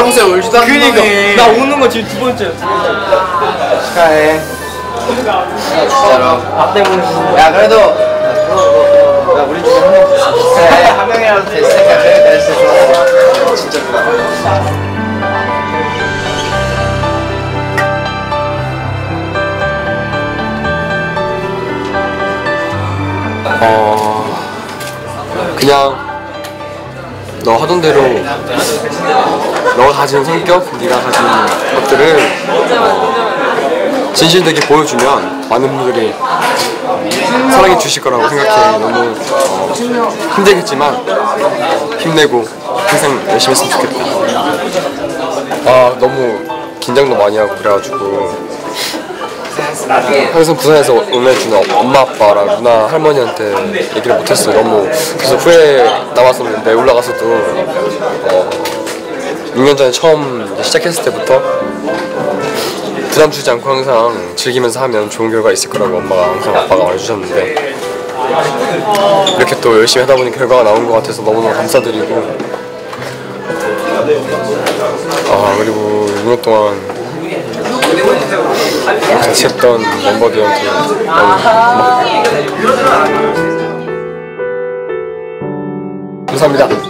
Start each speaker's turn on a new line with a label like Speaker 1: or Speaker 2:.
Speaker 1: 평소에 울지도 않는
Speaker 2: 그니까. 나 우는 거 지금 두 번째야 두 번째
Speaker 1: 축하해. 진짜로.
Speaker 2: 나 때문에
Speaker 1: 야. 그래도 야 우리 중에 한명 그래 한 명이라도 됐으니까 그래 됐어. 좋아 진짜 좋아.
Speaker 3: 어 그냥 너 하던 대로 너가 가진 성격, 네가 가진 것들을 어, 진실되게 보여주면 많은 분들이 사랑해 주실 거라고 생각해. 너무 어, 힘들겠지만 힘내고 항상 열심히 했으면 좋겠다. 아 너무 긴장도 많이 하고 그래가지고 항상 부산에서 응원해주는 엄마 아빠랑 누나 할머니한테 얘기를 못했어요. 너무 그래서 후회 남았었는데 올라가서도 어, 6년 전에 처음 시작했을 때부터 부담 주지 않고 항상 즐기면서 하면 좋은 결과 있을 거라고 엄마가 항상 아빠가 말해주셨는데 이렇게 또 열심히 하다 보니 결과가 나온 것 같아서 너무너무 감사드리고 아 그리고 6년 동안 같이 했던 멤버들한테 너무 감사합니다